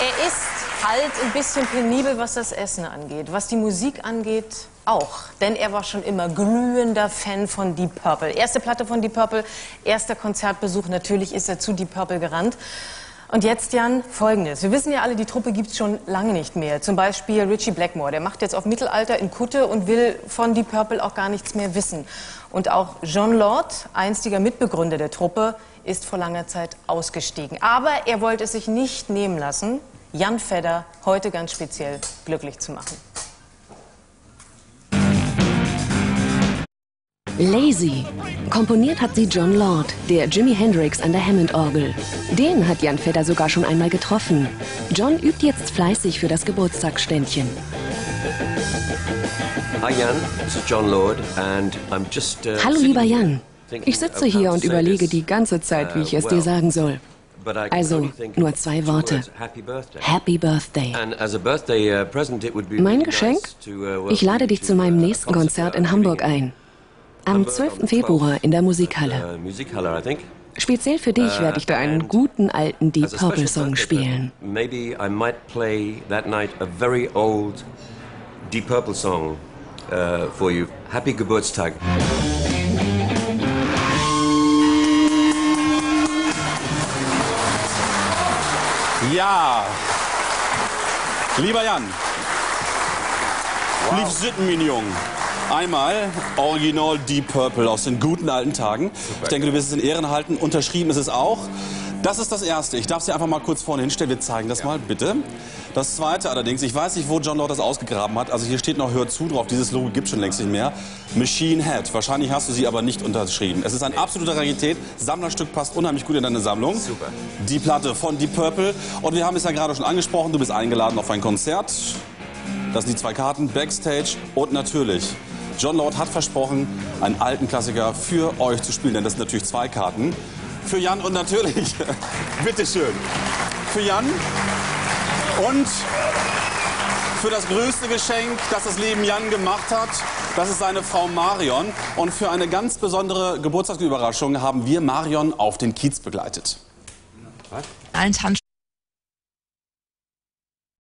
Er ist halt ein bisschen penibel, was das Essen angeht. Was die Musik angeht, auch. Denn er war schon immer glühender Fan von Deep Purple. Erste Platte von Deep Purple, erster Konzertbesuch. Natürlich ist er zu Deep Purple gerannt. Und jetzt, Jan, Folgendes. Wir wissen ja alle, die Truppe gibt es schon lange nicht mehr. Zum Beispiel Richie Blackmore. Der macht jetzt auf Mittelalter in Kutte und will von Deep Purple auch gar nichts mehr wissen. Und auch John Lord, einstiger Mitbegründer der Truppe, ist vor langer Zeit ausgestiegen. Aber er wollte es sich nicht nehmen lassen, Jan Fedder heute ganz speziell glücklich zu machen. Lazy. Komponiert hat sie John Lord, der Jimi Hendrix an der Hammond-Orgel. Den hat Jan Fedder sogar schon einmal getroffen. John übt jetzt fleißig für das Geburtstagsständchen. Hi Jan, this is John Lord and I'm just uh, Hallo lieber Jan. Ich sitze hier und überlege die ganze Zeit, wie ich es dir sagen soll. Also nur zwei Worte. Happy Birthday. uh, Mein Geschenk? Ich lade dich zu meinem nächsten Konzert in Hamburg ein. Am 12. Februar in der Musikhalle. Speziell für dich werde ich da einen guten alten Deep Purple Song spielen. Maybe I might play that night a very old Deep Purple song uh, for you. Happy Geburtstag. Ja. Lieber Jan. Lieb sitten, mein Jung. Einmal Original Deep Purple aus den guten alten Tagen. Ich denke, du wirst es in Ehren halten. Unterschrieben ist es auch. Das ist das Erste. Ich darf sie einfach mal kurz vorne hinstellen. Wir zeigen das mal, bitte. Das Zweite allerdings, ich weiß nicht, wo John Lord das ausgegraben hat. Also hier steht noch Hör zu drauf. Dieses Logo gibt es schon längst nicht mehr. Machine Head. Wahrscheinlich hast du sie aber nicht unterschrieben. Es ist ein absoluter Rarität. Sammlerstück passt unheimlich gut in deine Sammlung. Super. Die Platte von Deep Purple. Und wir haben es ja gerade schon angesprochen. Du bist eingeladen auf ein Konzert. Das sind die zwei Karten, Backstage und natürlich. John Lord hat versprochen, einen alten Klassiker für euch zu spielen, denn das sind natürlich zwei Karten. Für Jan und natürlich, bitteschön, für Jan und für das größte Geschenk, das das Leben Jan gemacht hat. Das ist seine Frau Marion. Und für eine ganz besondere Geburtstagsüberraschung haben wir Marion auf den Kiez begleitet. allen Tanzschulen